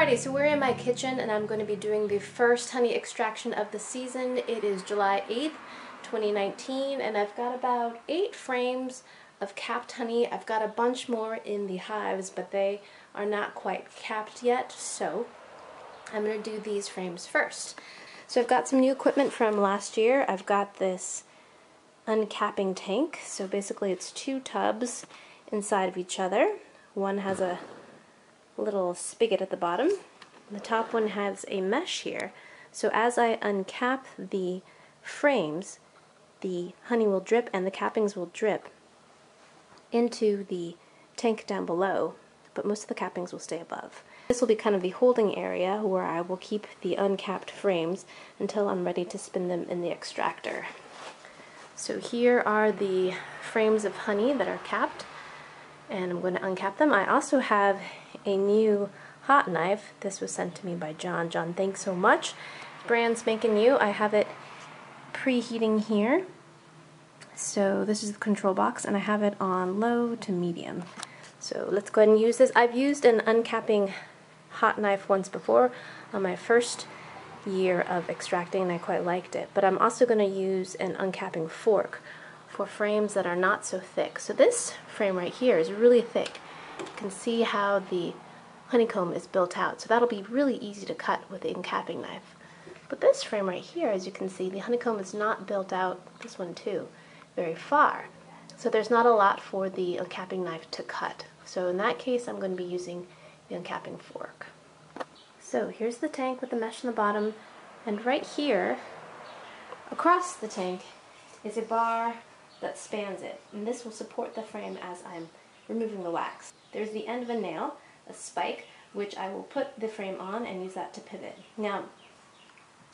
Alrighty, so we're in my kitchen and I'm going to be doing the first honey extraction of the season. It is July 8th, 2019, and I've got about eight frames of capped honey. I've got a bunch more in the hives, but they are not quite capped yet, so I'm going to do these frames first. So I've got some new equipment from last year. I've got this uncapping tank. So basically it's two tubs inside of each other. One has a little spigot at the bottom. The top one has a mesh here. So as I uncap the frames, the honey will drip and the cappings will drip into the tank down below, but most of the cappings will stay above. This will be kind of the holding area where I will keep the uncapped frames until I'm ready to spin them in the extractor. So here are the frames of honey that are capped and I'm going to uncap them. I also have a new hot knife. This was sent to me by John. John, thanks so much. Brand spanking new. I have it preheating here. So this is the control box and I have it on low to medium. So let's go ahead and use this. I've used an uncapping hot knife once before on my first year of extracting and I quite liked it. But I'm also going to use an uncapping fork for frames that are not so thick. So this frame right here is really thick. You can see how the honeycomb is built out. So that'll be really easy to cut with the uncapping knife. But this frame right here, as you can see, the honeycomb is not built out, this one too, very far. So there's not a lot for the uncapping knife to cut. So in that case, I'm going to be using the uncapping fork. So here's the tank with the mesh in the bottom, and right here, across the tank, is a bar that spans it, and this will support the frame as I'm removing the wax. There's the end of a nail, a spike, which I will put the frame on and use that to pivot. Now,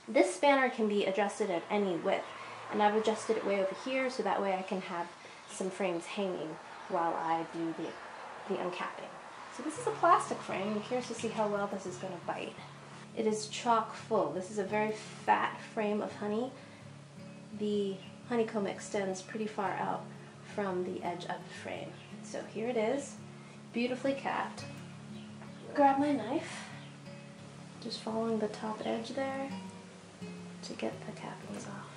this spanner can be adjusted at any width, and I've adjusted it way over here so that way I can have some frames hanging while I do the, the uncapping. So this is a plastic frame. I'm curious to see how well this is going to bite. It is chock full. This is a very fat frame of honey. The honeycomb extends pretty far out from the edge of the frame. So here it is, beautifully capped. Grab my knife, just following the top edge there to get the cappings off.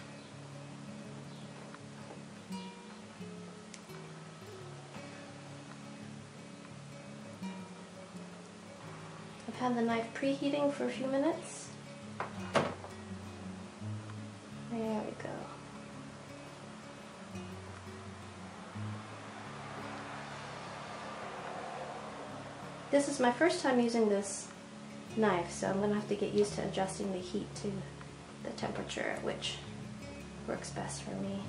I've had the knife preheating for a few minutes. This is my first time using this knife, so I'm going to have to get used to adjusting the heat to the temperature at which works best for me.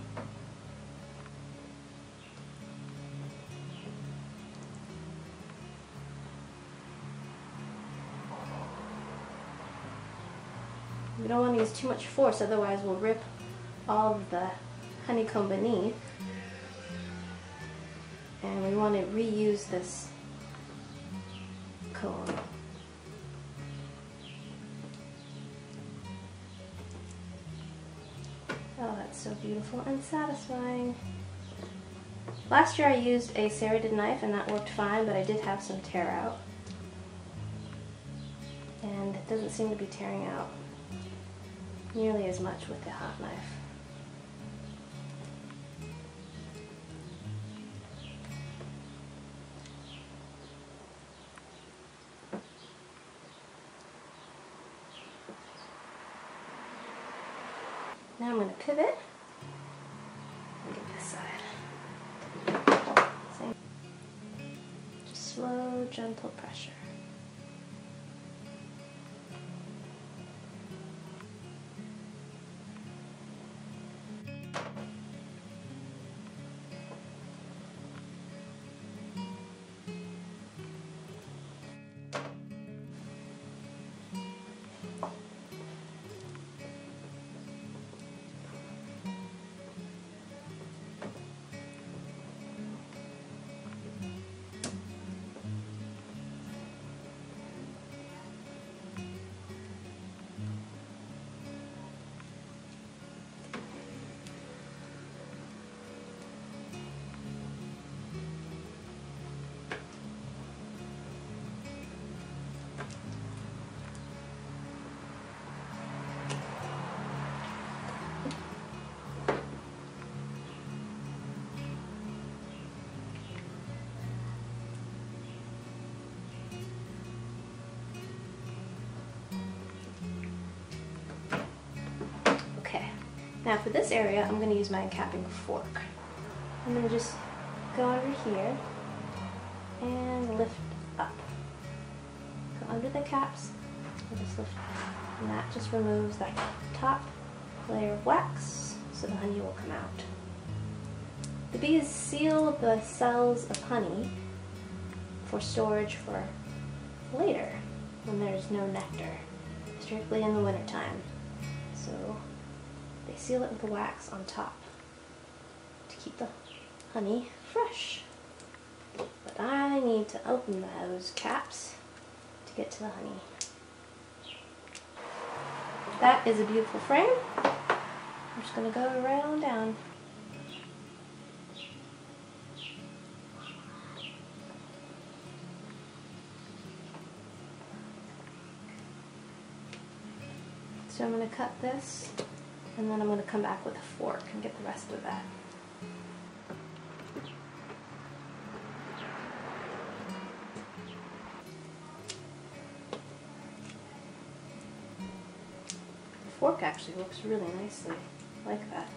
We don't want to use too much force, otherwise we'll rip all of the honeycomb beneath. And we want to reuse this comb. Oh, that's so beautiful and satisfying. Last year I used a serrated knife and that worked fine, but I did have some tear out. And it doesn't seem to be tearing out nearly as much with the hot knife. I'm going to pivot and get this side. Just slow, gentle pressure. Now for this area, I'm going to use my capping fork. I'm going to just go over here and lift up. Go under the caps and just lift up. And that just removes that top layer of wax so the honey will come out. The bees seal the cells of honey for storage for later when there's no nectar, strictly in the wintertime. So seal it with wax on top to keep the honey fresh. But I need to open those caps to get to the honey. That is a beautiful frame. I'm just going to go right on down. So I'm going to cut this and then I'm going to come back with a fork and get the rest of that. The fork actually works really nicely, like that.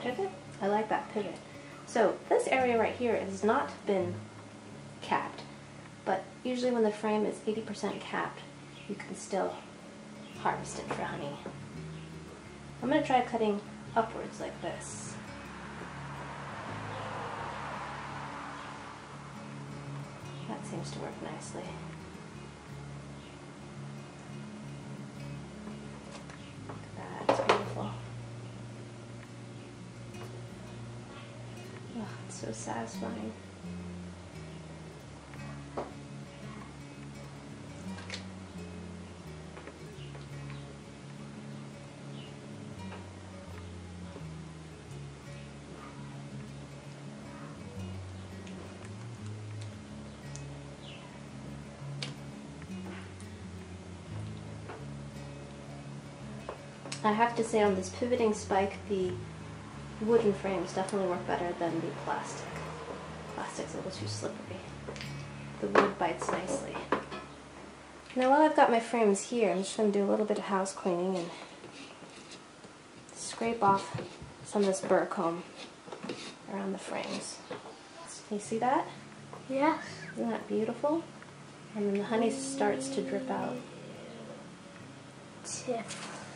Pivot? I like that pivot. So this area right here has not been capped, but usually when the frame is 80% capped, you can still harvest it for honey. I'm going to try cutting upwards like this. That seems to work nicely. Look at that, it's beautiful. Oh, it's so satisfying. I have to say on this pivoting spike, the wooden frames definitely work better than the plastic. Plastic's a little too slippery. The wood bites nicely. Now while I've got my frames here, I'm just going to do a little bit of house cleaning and scrape off some of this burr comb around the frames. Can you see that? Yes. Isn't that beautiful? And then the honey starts to drip out.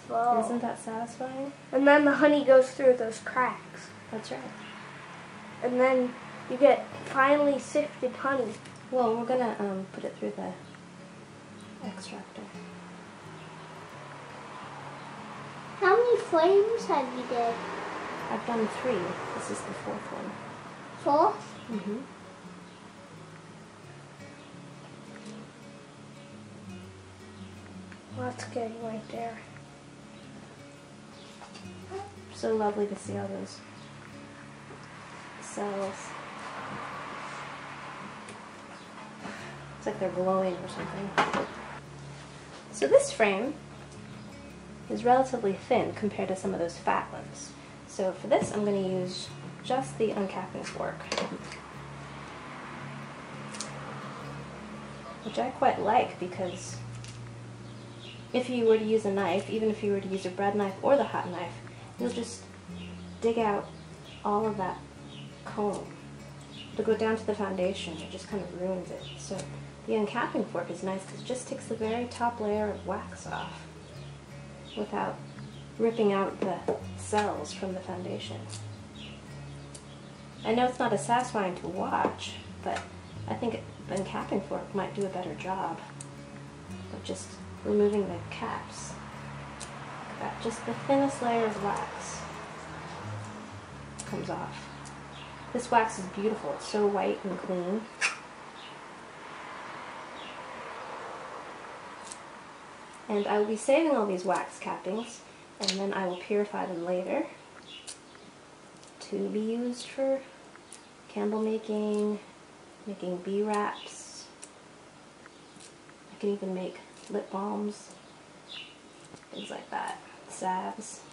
Beautiful. Isn't that satisfying? And then the honey goes through those cracks. That's right. And then you get finely sifted honey. Well, we're gonna um, put it through the extractor. How many flames have you did? I've done three. This is the fourth one. 4th Mm-hmm. Well, that's good right there. So lovely to see all those cells. It's like they're glowing or something. So this frame is relatively thin compared to some of those fat ones. So for this, I'm going to use just the uncapping fork, which I quite like because if you were to use a knife, even if you were to use a bread knife or the hot knife, you'll just dig out all of that comb. To go down to the foundation, it just kind of ruins it. So the uncapping fork is nice because it just takes the very top layer of wax off without ripping out the cells from the foundation. I know it's not as satisfying to watch, but I think the uncapping fork might do a better job of just removing the caps. Just the thinnest layer of wax comes off. This wax is beautiful, it's so white and clean. And I will be saving all these wax cappings and then I will purify them later to be used for candle making, making bee wraps. I can even make lip balms, things like that, salves.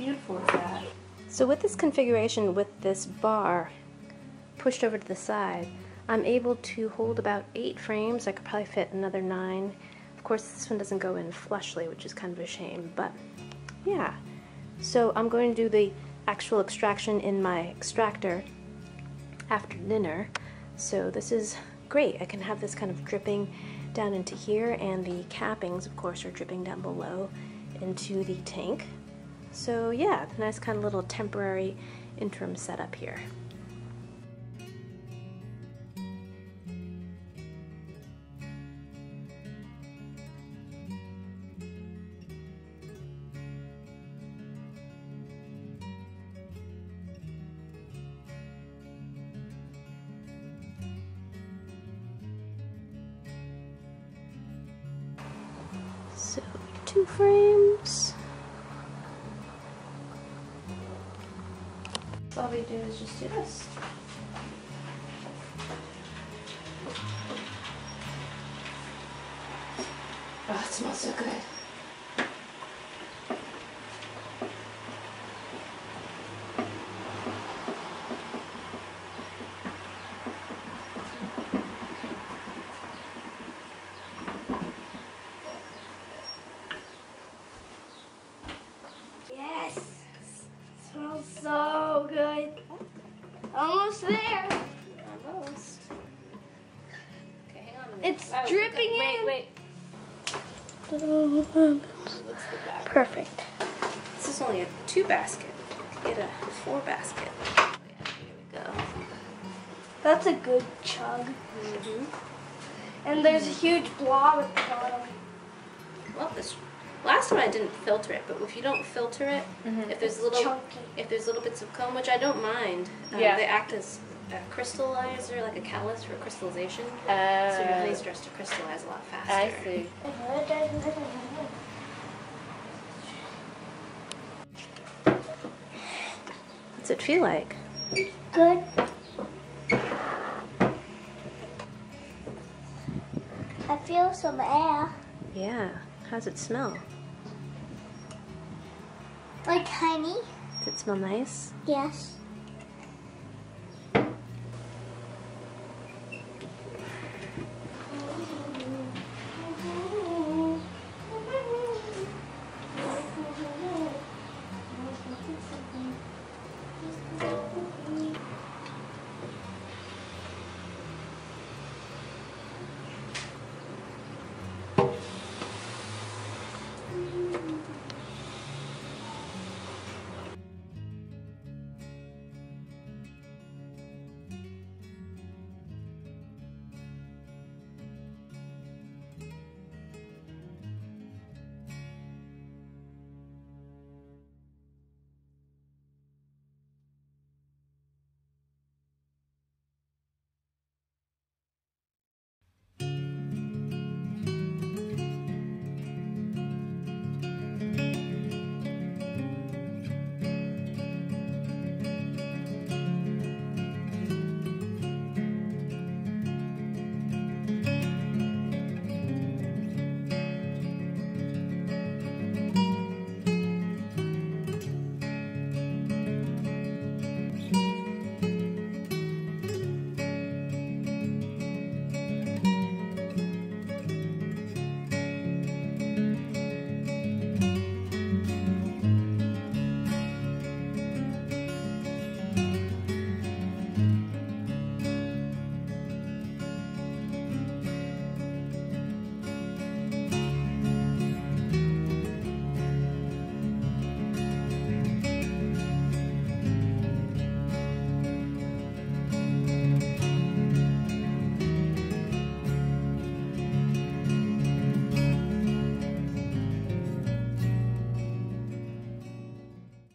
Beautiful is that? So with this configuration, with this bar pushed over to the side, I'm able to hold about eight frames. I could probably fit another nine. Of course, this one doesn't go in flushly, which is kind of a shame, but yeah. So I'm going to do the actual extraction in my extractor after dinner. So this is great. I can have this kind of dripping down into here, and the cappings, of course, are dripping down below into the tank. So yeah, nice kind of little temporary interim setup here. So two frames. We do is just do this. Oh, it smells so good. Yes. Smells so good. Almost there. Almost. Okay, hang on a minute. It's dripping wait, in. Perfect. This is only a two basket. Get a four basket. Yeah, here we go. That's a good chug. Mm-hmm. And there's a huge blob at the bottom. Well, this last time I didn't filter it, but if you don't filter it, if there's little chunky. if there's little bits of comb, which I don't mind, um, Yeah. they act as a crystallizer, like a catalyst for crystallization. Uh, so your honey starts to crystallize a lot faster. I see. What's it feel like? Good. I feel some air. Yeah. How's it smell? Like honey. Does it smell nice? Yes.